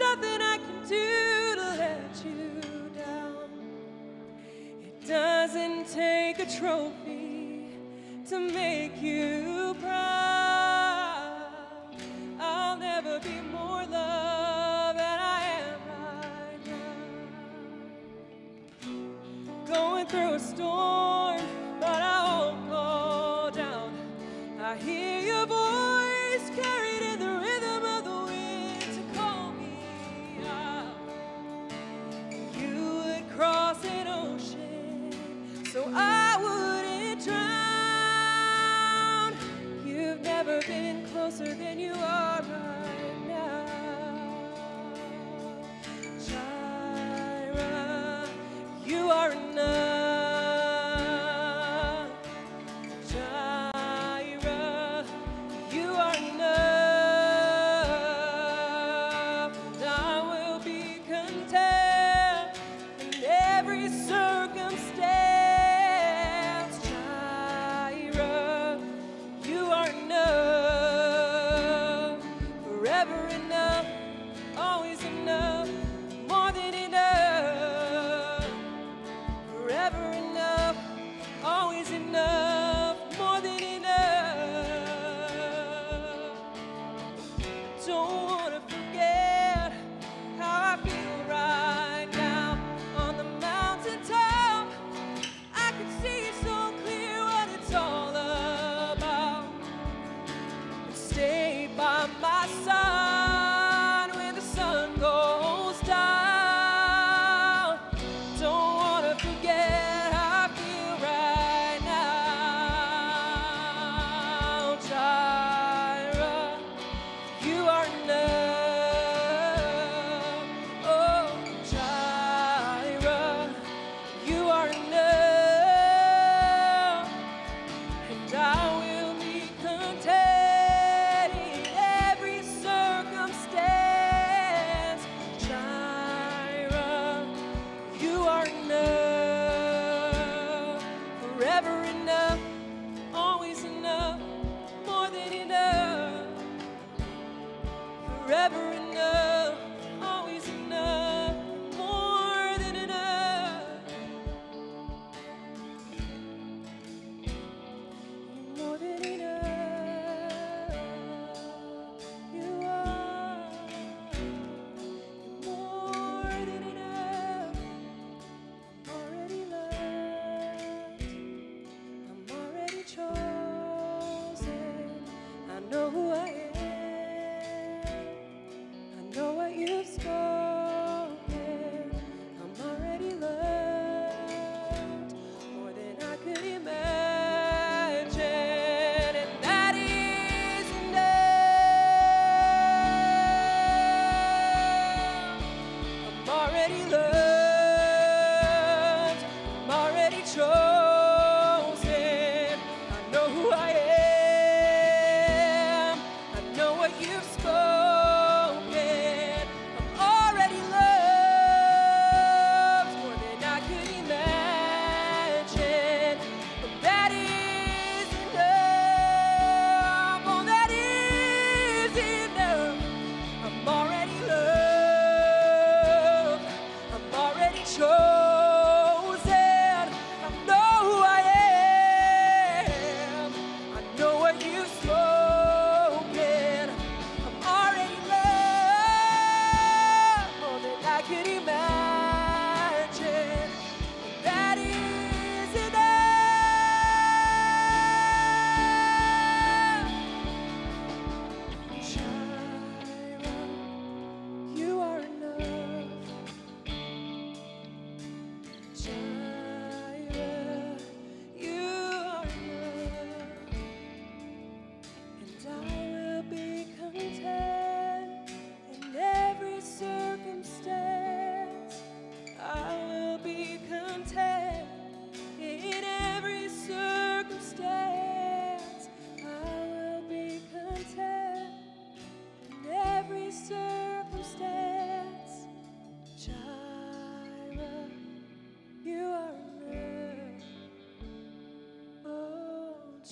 nothing I can do to let you down. It doesn't take a trophy to make you proud. I'll never be more loved than I am right now. Going through a storm, but I won't fall down. I hear so I wouldn't drown. You've never been closer than you are right now. Jireh, you are enough. every never enough, always enough. already learned.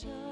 just